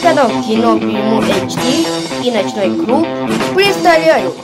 канал Кино Фильму HD и Ночной клуб представляют